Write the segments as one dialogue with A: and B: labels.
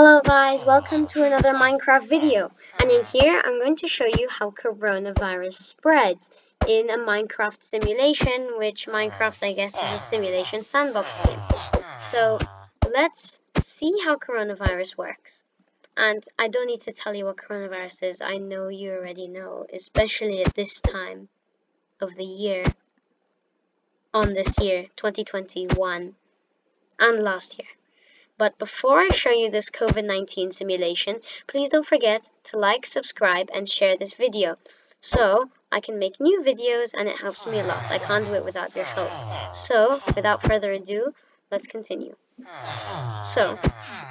A: Hello guys, welcome to another Minecraft video. And in here, I'm going to show you how coronavirus spreads in a Minecraft simulation, which Minecraft, I guess, is a simulation sandbox game. So, let's see how coronavirus works. And I don't need to tell you what coronavirus is, I know you already know, especially at this time of the year, on this year, 2021, and last year. But before I show you this COVID-19 simulation, please don't forget to like, subscribe, and share this video. So, I can make new videos and it helps me a lot. I can't do it without your help. So, without further ado, let's continue. So,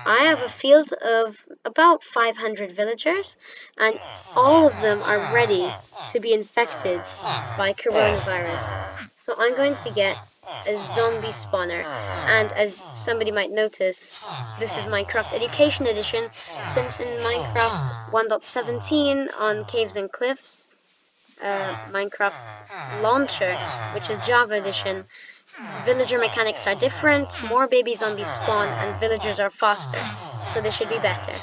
A: I have a field of about 500 villagers, and all of them are ready to be infected by coronavirus. So I'm going to get a zombie spawner. And as somebody might notice, this is Minecraft Education Edition, since in Minecraft 1.17 on Caves and Cliffs, uh, Minecraft Launcher, which is Java Edition, villager mechanics are different, more baby zombies spawn, and villagers are faster, so they should be better.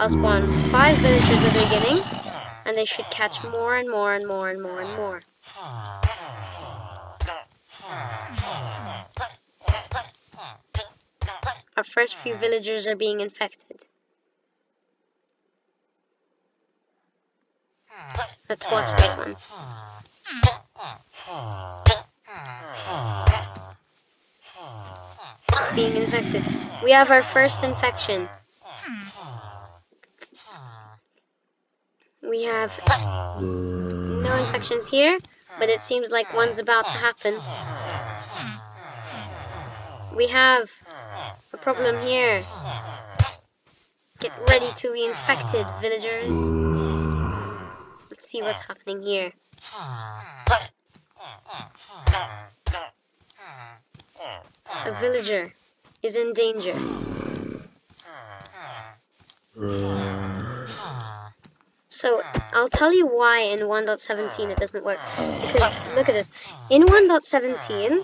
A: I'll spawn 5 villagers at the beginning, and they should catch more and more and more and more and more. Our first few villagers are being infected. Let's watch this one. It's being infected. We have our first infection. We have no infections here, but it seems like one's about to happen. We have problem here. Get ready to be infected, villagers. Let's see what's happening here. A villager is in danger. So, I'll tell you why in 1.17 it doesn't work. Because, look at this. In 1.17,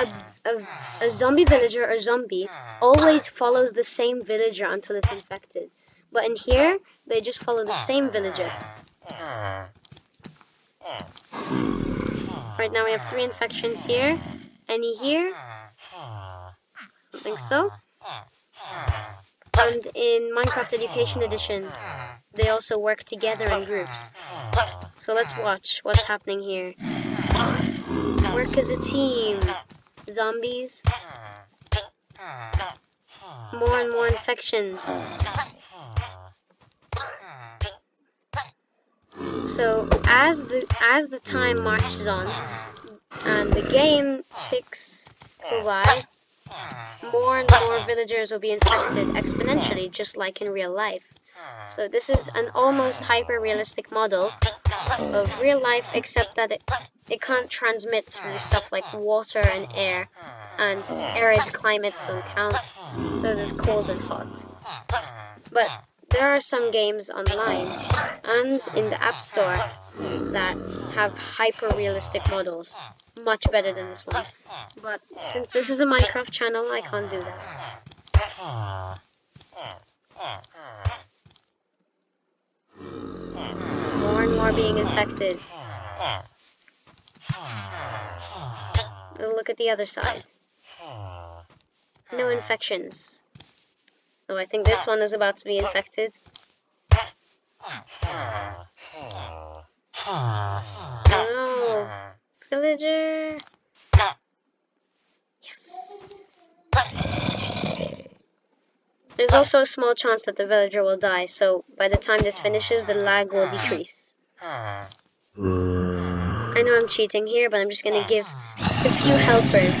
A: a, a, a zombie villager or zombie always follows the same villager until it's infected. But in here, they just follow the same villager. Right now we have three infections here. Any here? I don't think so. And in Minecraft Education Edition, they also work together in groups. So let's watch what's happening here. Work as a team. Zombies. More and more infections. So as the as the time marches on and the game ticks by, more and more villagers will be infected exponentially, just like in real life. So this is an almost hyper-realistic model of real life, except that it, it can't transmit through stuff like water and air, and arid climates don't count, so there's cold and hot. But there are some games online and in the App Store that have hyper-realistic models. Much better than this one. But since this is a Minecraft channel, I can't do that. More and more being infected. Look at the other side. No infections. Oh, I think this one is about to be infected. No. Villager. Yes. There's also a small chance that the villager will die, so by the time this finishes, the lag will decrease. I know I'm cheating here, but I'm just gonna give a few helpers.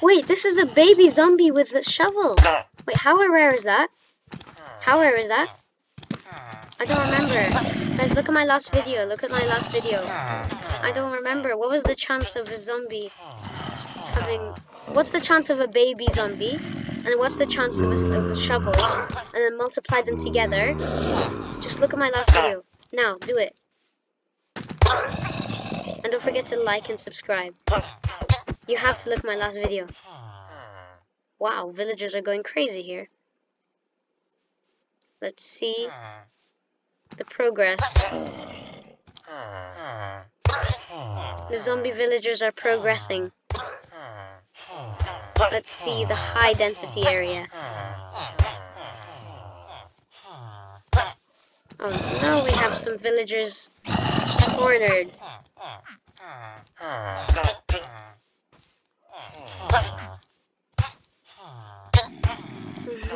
A: Wait, this is a baby zombie with a shovel. Wait, how rare is that? How rare is that? I don't remember. Guys, look at my last video. Look at my last video. I don't remember. What was the chance of a zombie having... What's the chance of a baby zombie? And what's the chance of a, shovel? And then multiply them together. Just look at my last video. Now, do it. And don't forget to like and subscribe. You have to look at my last video. Wow, villagers are going crazy here. Let's see the progress. The zombie villagers are progressing. Let's see the high density area. Oh no, we have some villagers cornered.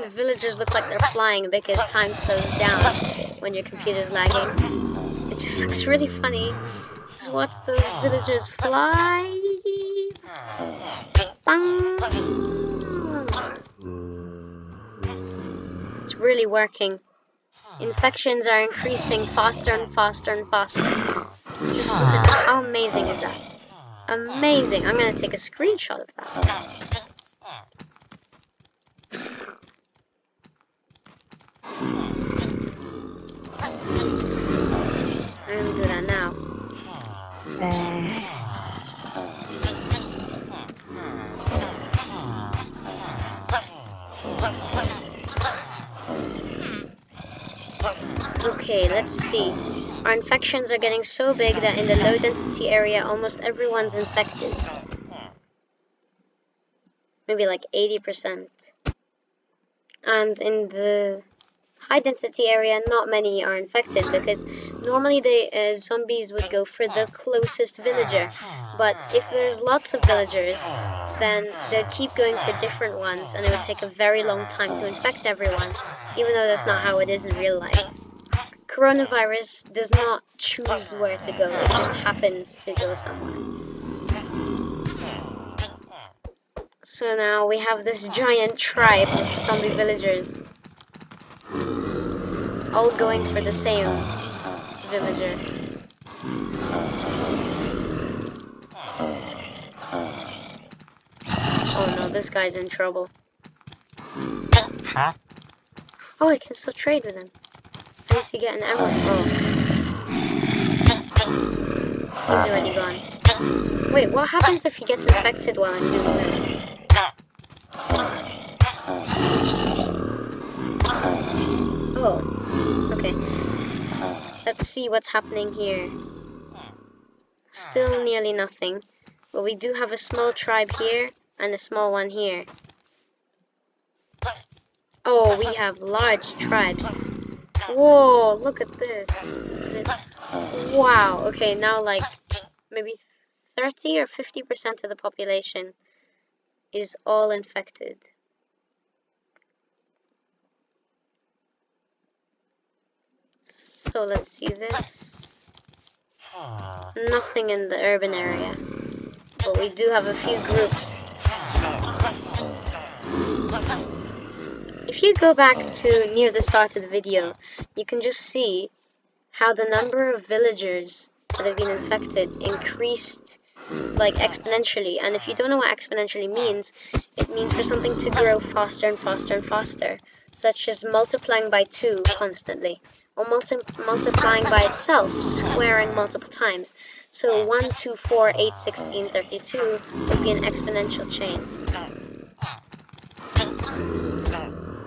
A: The villagers look like they're flying because time slows down when your computer's lagging. It just looks really funny. Just watch those villagers fly. Bang! It's really working. Infections are increasing faster and faster and faster. Just look at that. How amazing is that? Amazing. I'm going to take a screenshot of that. I'm gonna do that now. Okay, see. Our infections are getting so big that in the low density area almost everyone's infected. Maybe like 80%. And in the high density area, not many are infected because normally the uh, zombies would go for the closest villager. But if there's lots of villagers, then they'd keep going for different ones and it would take a very long time to infect everyone, even though that's not how it is in real life. Coronavirus does not choose where to go, it just happens to go somewhere. So now we have this giant tribe of zombie villagers. All going for the same villager. Oh no, this guy's in trouble.
B: Huh?
A: Oh, I can still trade with him. Need to get an emerald. Oh. He's already gone. Wait, what happens if he gets infected while I'm doing this? Oh, okay. Let's see what's happening here. Still nearly nothing. But we do have a small tribe here and a small one here. Oh, we have large tribes. Whoa, look at this. Wow, okay, now like maybe 30 or 50% of the population is all infected. So let's see this. Nothing in the urban area. But we do have a few groups. If you go back oh. to near the start of the video, you can just see how the number of villagers that have been infected increased like exponentially. And if you don't know what exponentially means it means for something to grow faster and faster and faster such as multiplying by 2 constantly or multi multiplying by itself squaring multiple times. So 1 2 4 8 16 32 would be an exponential chain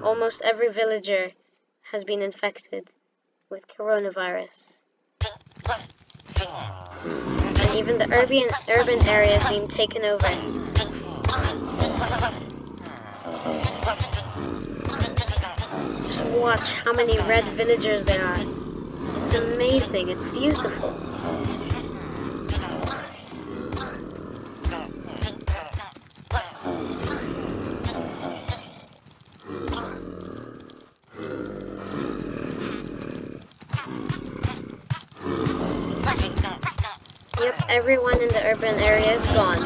A: almost every villager has been infected with coronavirus and even the urban urban area is being taken over. Just watch how many red villagers there are. It's amazing, it's beautiful. Urban area is gone.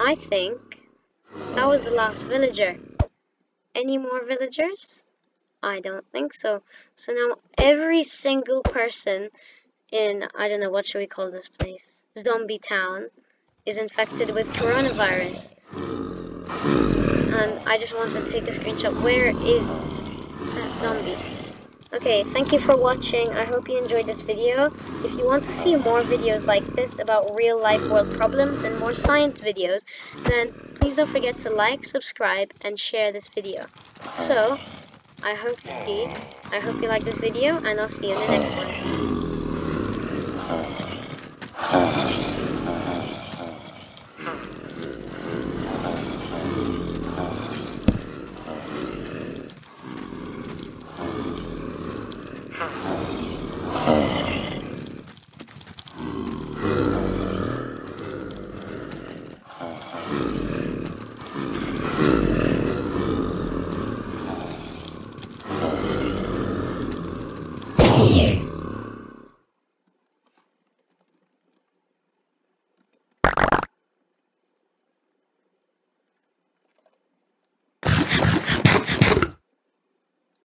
A: I think that was the last villager. Any more villagers? I don't think so. So now every single person in, I don't know, what should we call this place? Zombie Town is infected with coronavirus. And I just want to take a screenshot. Where is that zombie? Okay, thank you for watching. I hope you enjoyed this video. If you want to see more videos like this about real life world problems and more science videos, then please don't forget to like, subscribe, and share this video. So, I hope you see. I hope you like this video, and I'll see you in the next one.
B: Yeah.